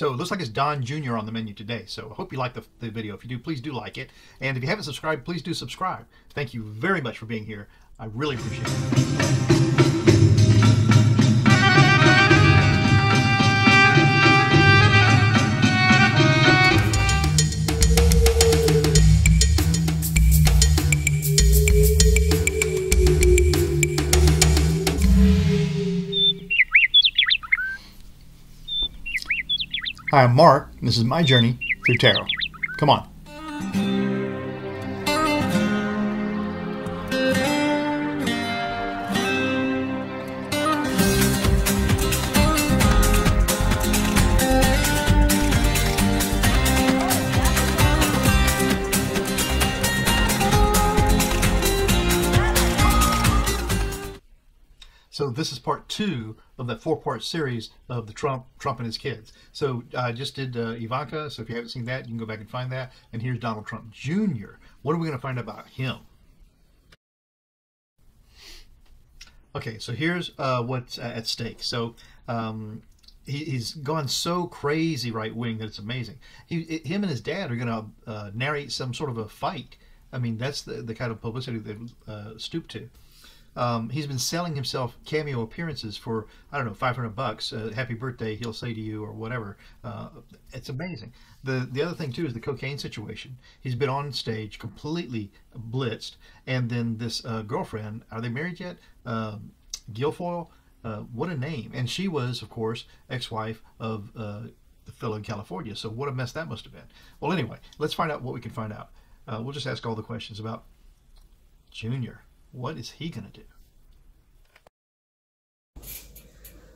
So it looks like it's Don Jr. on the menu today. So I hope you like the, the video. If you do, please do like it. And if you haven't subscribed, please do subscribe. Thank you very much for being here. I really appreciate it. Hi, I'm Mark, and this is my journey through tarot. Come on. So this is part two of that four-part series of the Trump, Trump and his kids. So I just did uh, Ivanka. So if you haven't seen that, you can go back and find that. And here's Donald Trump Jr. What are we going to find about him? Okay, so here's uh, what's at stake. So um, he, he's gone so crazy right wing that it's amazing. He, him and his dad are going to uh, narrate some sort of a fight. I mean, that's the, the kind of publicity they've uh, stooped to. Um, he's been selling himself cameo appearances for I don't know 500 bucks. Uh, Happy birthday, he'll say to you or whatever. Uh, it's amazing. The the other thing too is the cocaine situation. He's been on stage completely blitzed, and then this uh, girlfriend. Are they married yet? Um, Guilfoyle. Uh, what a name! And she was, of course, ex-wife of uh, the fellow in California. So what a mess that must have been. Well, anyway, let's find out what we can find out. Uh, we'll just ask all the questions about Junior. What is he going to do?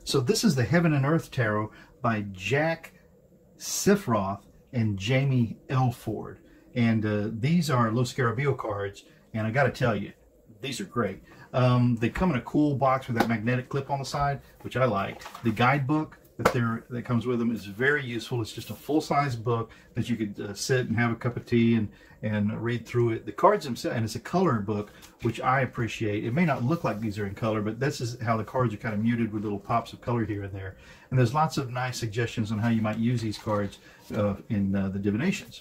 So this is the Heaven and Earth Tarot by Jack Sephiroth and Jamie Elford. And uh, these are Los Scarabeo cards. And I got to tell you, these are great. Um, they come in a cool box with that magnetic clip on the side, which I like. The guidebook that there that comes with them is very useful. It's just a full-size book that you could uh, sit and have a cup of tea and and read through it. The cards themselves, and it's a color book, which I appreciate. It may not look like these are in color, but this is how the cards are kind of muted with little pops of color here and there. And there's lots of nice suggestions on how you might use these cards uh, in uh, the divinations.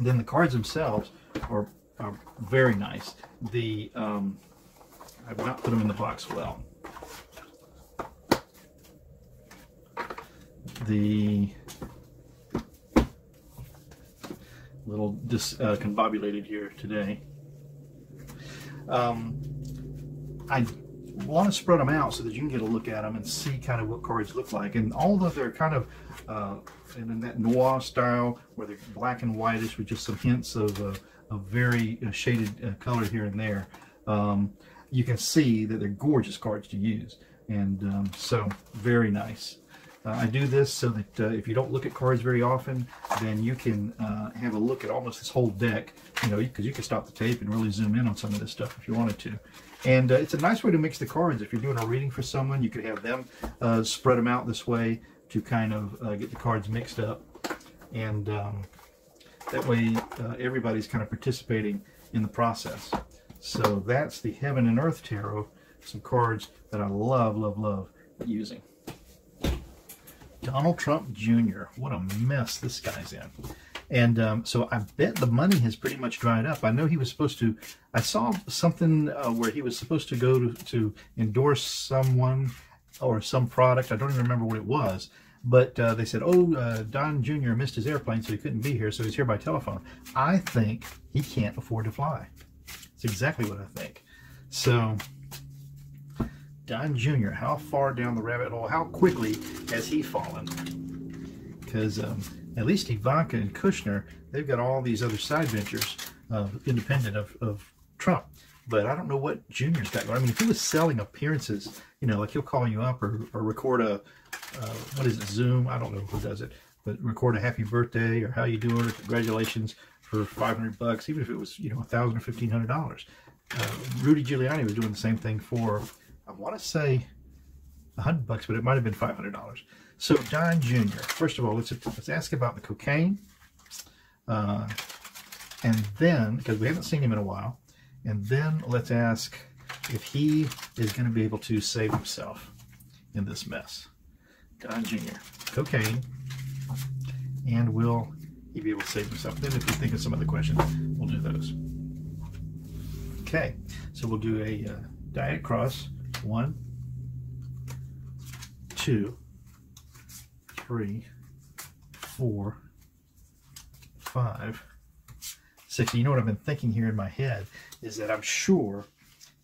then the cards themselves are, are very nice. The um, I've not put them in the box well. The little discombobulated uh, here today. Um, I want to spread them out so that you can get a look at them and see kind of what cards look like. And although they're kind of uh, in that noir style where they're black and whitish with just some hints of, uh, of very uh, shaded uh, color here and there, um, you can see that they're gorgeous cards to use. And um, so very nice. Uh, I do this so that uh, if you don't look at cards very often, then you can uh, have a look at almost this whole deck, you know, because you can stop the tape and really zoom in on some of this stuff if you wanted to. And uh, it's a nice way to mix the cards. If you're doing a reading for someone, you could have them uh, spread them out this way to kind of uh, get the cards mixed up. And um, that way everybody's kind of participating in the process. So that's the Heaven and Earth Tarot, some cards that I love, love, love using. Donald Trump Jr. What a mess this guy's in. And um, so I bet the money has pretty much dried up. I know he was supposed to, I saw something uh, where he was supposed to go to, to, endorse someone or some product. I don't even remember what it was. But uh, they said, oh, uh, Don Jr. missed his airplane, so he couldn't be here, so he's here by telephone. I think he can't afford to fly. It's exactly what I think. So Don Jr., how far down the rabbit hole, how quickly has he fallen? Because um, at least Ivanka and Kushner, they've got all these other side ventures uh, independent of, of Trump. But I don't know what Junior's got going. I mean, if he was selling appearances, you know, like he'll call you up or, or record a, uh, what is it, Zoom? I don't know who does it. But record a happy birthday or how you doing or congratulations for 500 bucks, even if it was, you know, a thousand or fifteen hundred dollars. Uh, Rudy Giuliani was doing the same thing for I want to say a hundred bucks, but it might have been five hundred dollars. So Don Jr. First of all, let's let's ask about the cocaine, uh, and then because we haven't seen him in a while, and then let's ask if he is going to be able to save himself in this mess. Don Jr. Cocaine, And will he be able to save himself? Then if you think of some other questions, we'll do those. Okay, so we'll do a uh, diagonal cross. One, two, three, four, five, six. You know what I've been thinking here in my head is that I'm sure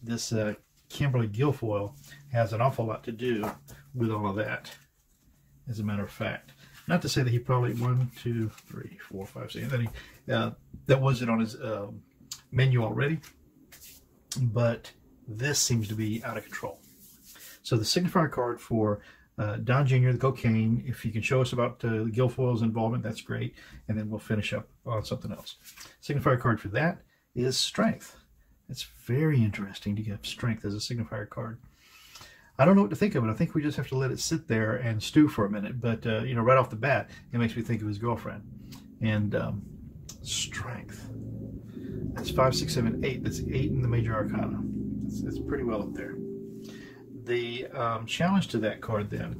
this uh, Kimberly Guilfoyle has an awful lot to do with all of that, as a matter of fact. Not to say that he probably, one, two, three, four, five, six, that, he, uh, that wasn't on his uh, menu already, but this seems to be out of control. So the signifier card for uh, Don Jr., the cocaine, if you can show us about uh, Guilfoyle's involvement, that's great. And then we'll finish up on something else. Signifier card for that is strength. It's very interesting to get strength as a signifier card. I don't know what to think of it. I think we just have to let it sit there and stew for a minute. But, uh, you know, right off the bat, it makes me think of his girlfriend. And um, strength. That's five, six, seven, eight. That's eight in the major arcana. It's, it's pretty well up there. The um, challenge to that card then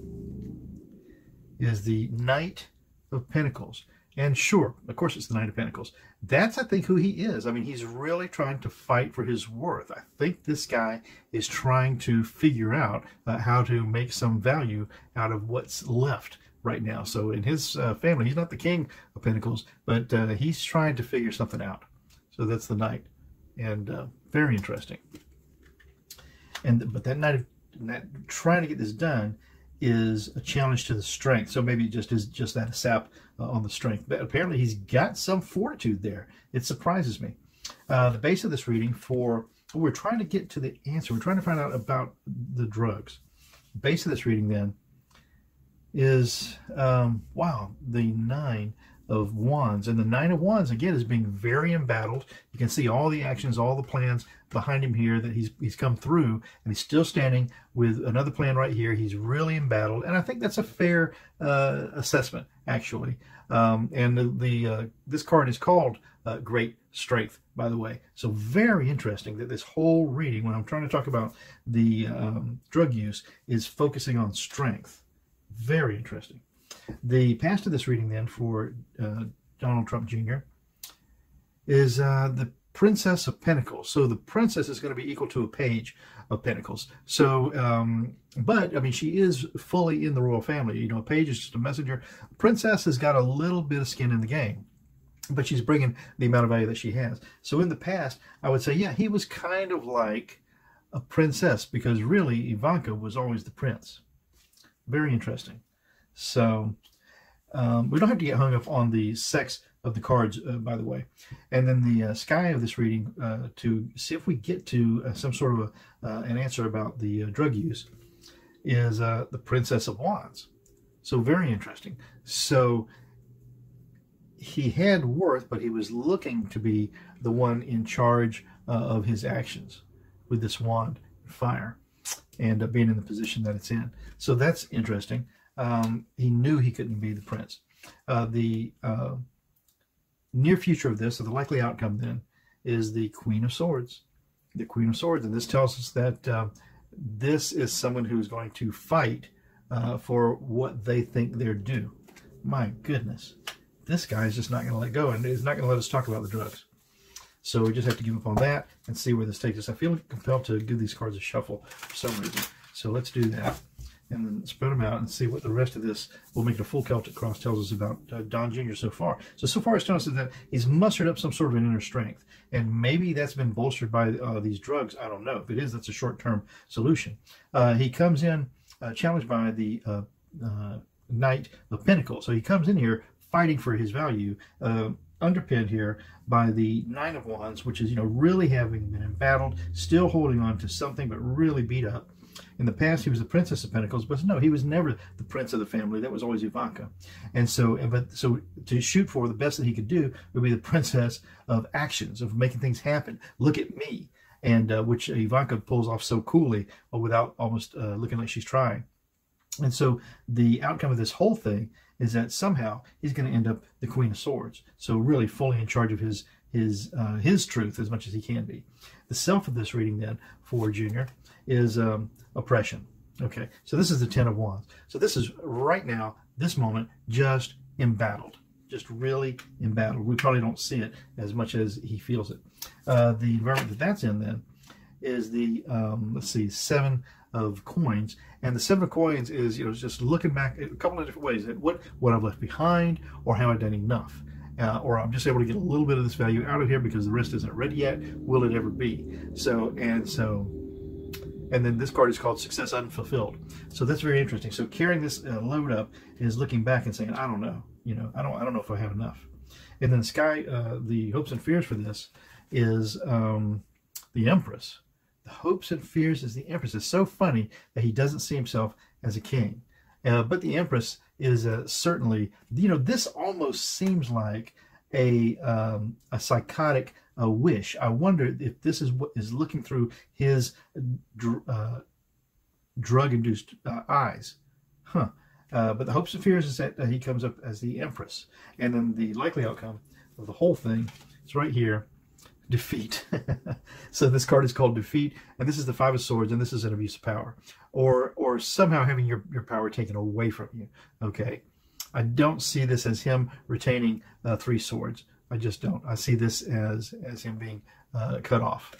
is the Knight of Pentacles. And sure, of course, it's the Knight of Pentacles. That's, I think, who he is. I mean, he's really trying to fight for his worth. I think this guy is trying to figure out uh, how to make some value out of what's left right now. So in his uh, family, he's not the King of Pentacles, but uh, he's trying to figure something out. So that's the Knight. And uh, very interesting. And But that of that trying to get this done is a challenge to the strength. So maybe it just is just that sap uh, on the strength. But apparently he's got some fortitude there. It surprises me. Uh, the base of this reading for, we're trying to get to the answer. We're trying to find out about the drugs. The base of this reading then is, um, wow, the nine of wands. And the nine of wands, again, is being very embattled. You can see all the actions, all the plans behind him here that he's he's come through, and he's still standing with another plan right here. He's really embattled, and I think that's a fair uh, assessment, actually. Um, and the, the uh, this card is called uh, Great Strength, by the way. So very interesting that this whole reading, when I'm trying to talk about the um, drug use, is focusing on strength. Very interesting. The past of this reading, then, for uh, Donald Trump Jr., is uh, the Princess of Pentacles. So the princess is going to be equal to a page of Pentacles. So, um, but, I mean, she is fully in the royal family. You know, a page is just a messenger. Princess has got a little bit of skin in the game but she's bringing the amount of value that she has. So in the past, I would say, yeah, he was kind of like a princess because really Ivanka was always the prince. Very interesting. So um, we don't have to get hung up on the sex of the cards, uh, by the way. And then the uh, sky of this reading uh, to see if we get to uh, some sort of a, uh, an answer about the uh, drug use is the Princess of Wands. So very interesting. So he had worth, but he was looking to be the one in charge of his actions with this wand fire and being in the position that it's in. So that's interesting um, he knew he couldn't be the prince. Uh, the uh, near future of this, or the likely outcome then, is the Queen of Swords. The Queen of Swords, and this tells us that uh, this is someone who's going to fight uh, for what they think they're due. My goodness, this guy is just not going to let go, and he's not going to let us talk about the drugs. So we just have to give up on that and see where this takes us. I feel compelled to give these cards a shuffle for some reason. So let's do that and then spread them out and see what the rest of this will make it a full Celtic cross tells us about uh, Don Jr. so far. So, so far it's telling us that he's mustered up some sort of an inner strength. And maybe that's been bolstered by uh, these drugs. I don't know. If it is, that's a short-term solution. Uh, he comes in uh, challenged by the uh, uh, Knight of Pentacles. So he comes in here fighting for his value, underpinned here by the Nine of Wands, which is, you know, really having been embattled, still holding on to something, but really beat up. In the past, he was the Princess of Pentacles, but no, he was never the prince of the family. That was always Ivanka. And so, but so to shoot for the best that he could do would be the Princess of Actions, of making things happen. Look at me, and uh, which Ivanka pulls off so coolly, without almost uh, looking like she's trying. And so, the outcome of this whole thing is that somehow he's going to end up the Queen of Swords. So, really fully in charge of his his uh, his truth as much as he can be. The self of this reading then for Junior is um, oppression. Okay, so this is the Ten of Wands. So this is right now, this moment, just embattled. Just really embattled. We probably don't see it as much as he feels it. Uh, the environment that that's in then is the, um, let's see, seven of coins. And the seven of coins is, you know, just looking back a couple of different ways at what, what I've left behind or have I done enough. Uh, or I'm just able to get a little bit of this value out of here because the rest isn't ready yet. Will it ever be? So, and so, and then this card is called Success Unfulfilled. So that's very interesting. So carrying this uh, load up is looking back and saying, I don't know, you know, I don't, I don't know if I have enough. And then Sky, uh, the hopes and fears for this is um, the Empress. The hopes and fears is the Empress. It's so funny that he doesn't see himself as a king. Uh, but the Empress is uh, certainly, you know, this almost seems like a um, a psychotic uh, wish. I wonder if this is what is looking through his dr uh, drug-induced uh, eyes. Huh. Uh, but the hopes and fears is that he comes up as the Empress. And then the likely outcome of the whole thing is right here defeat. so this card is called defeat, and this is the five of swords, and this is an abuse of power, or or somehow having your your power taken away from you. Okay, I don't see this as him retaining uh, three swords. I just don't. I see this as as him being uh, cut off.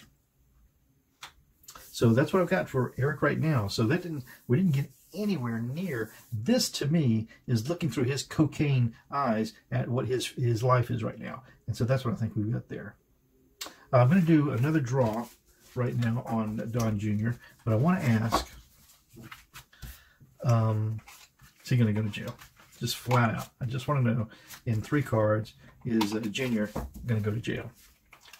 So that's what I've got for Eric right now. So that didn't we didn't get anywhere near this to me is looking through his cocaine eyes at what his his life is right now and so that's what i think we've got there I'm going to do another draw right now on Don Jr., but I want to ask, um, is he going to go to jail? Just flat out. I just want to know, in three cards, is uh, Jr. going to go to jail?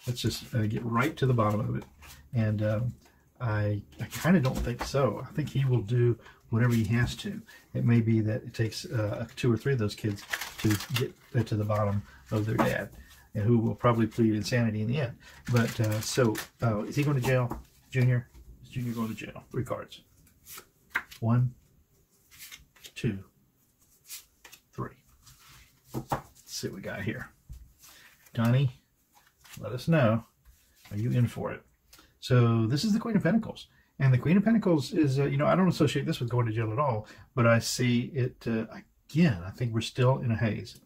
Let's just uh, get right to the bottom of it. And um, I, I kind of don't think so. I think he will do whatever he has to. It may be that it takes uh, two or three of those kids to get to the bottom of their dad who will probably plead insanity in the end. But uh, so, uh, is he going to jail, Junior? Is Junior going to jail? Three cards. One, two, three. Let's see what we got here. Donnie, let us know. Are you in for it? So this is the Queen of Pentacles. And the Queen of Pentacles is, uh, you know, I don't associate this with going to jail at all, but I see it, uh, again, I think we're still in a haze.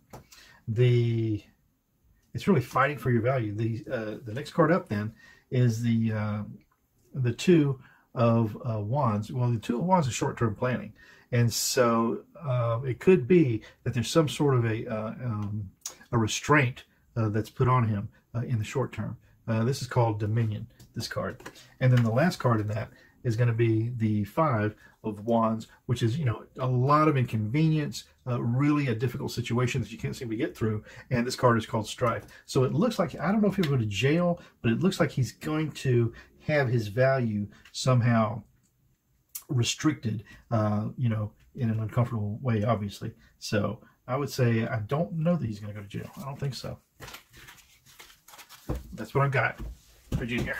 The it's really fighting for your value. The uh, the next card up then is the uh, the two of uh, wands. Well, the two of wands is short term planning, and so uh, it could be that there's some sort of a uh, um, a restraint uh, that's put on him in the short term. this is called Dominion. This card, and then the last card in that is going to be the five of wands, which is, you know, a lot of inconvenience, uh, really a difficult situation that you can't seem to get through. And this card is called strife. So it looks like, I don't know if he'll go to jail, but it looks like he's going to have his value somehow restricted, uh, you know, in an uncomfortable way, obviously. So I would say I don't know that he's going to go to jail. I don't think so. That's what I've got for Junior.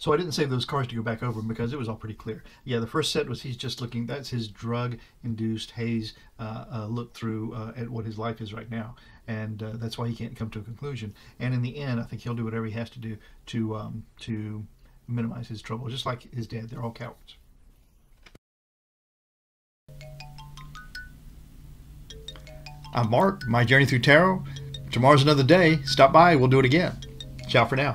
So I didn't save those cards to go back over because it was all pretty clear. Yeah, the first set was he's just looking, that's his drug-induced haze uh, uh, look through uh, at what his life is right now. And uh, that's why he can't come to a conclusion. And in the end, I think he'll do whatever he has to do to, um, to minimize his trouble. Just like his dad, they're all cowards. I'm Mark, My Journey Through Tarot. Tomorrow's another day. Stop by, we'll do it again. Ciao for now.